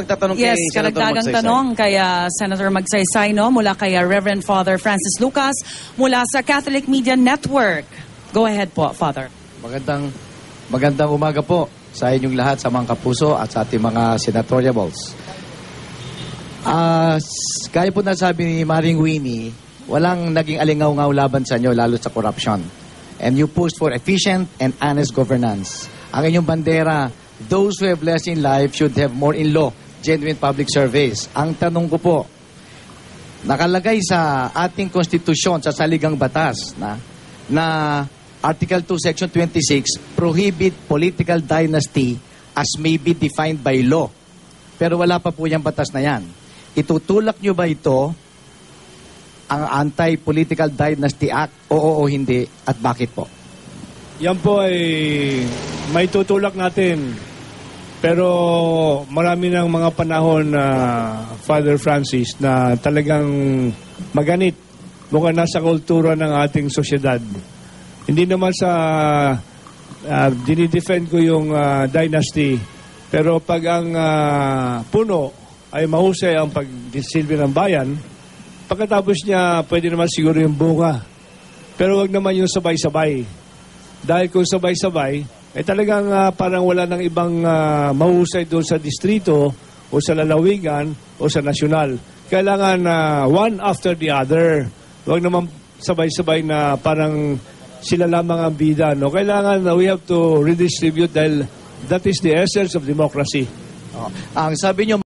pagtatanong Yes, kay Senator karagdagang Magsaysay. tanong kay ah, Senator Magsaysay no, mula kay ah, Reverend Father Francis Lucas mula sa Catholic Media Network. Go ahead po, Father. Magandang magandang umaga po sa inyong lahat sa mga kapuso at sa ating mga senatoriables. Ah, s- gaya po na sabi ni Maring Winnie, walang naging alingaw-ngaw laban sa inyo lalo sa corruption. And you pushed for efficient and honest governance. Ang inyong bandera, those who have less in life should have more in law, genuine public service. Ang tanong ko po, nakalagay sa ating konstitusyon sa saligang batas na na Article 2 Section 26 prohibit political dynasty as may be defined by law. Pero wala pa po yung batas na yan. Itutulak nyo ba ito ang Anti-Political Dynasty Act? Oo o hindi? At bakit po? Yan po ay may tutulak natin. Pero marami ng mga panahon na Father Francis na talagang maganit. Mukhang nasa kultura ng ating sosyedad. Hindi naman sa uh, dinidefend ko yung ah, dynasty. Pero pag ang ah, puno ay mahusay ang pagdisilbi ng bayan, pagkatapos niya pwede naman siguro yung bunga. Pero wag naman yung sabay-sabay. Dahil kung sabay-sabay, eh talagang ah, parang wala ng ibang ah, mahusay doon sa distrito o sa lalawigan o sa nasyonal. Kailangan na one after the other. Huwag naman sabay-sabay na parang sila lamang ang bida. No? Kailangan na we have to redistribute dahil that is the essence of democracy. Oh, ang sabi nyo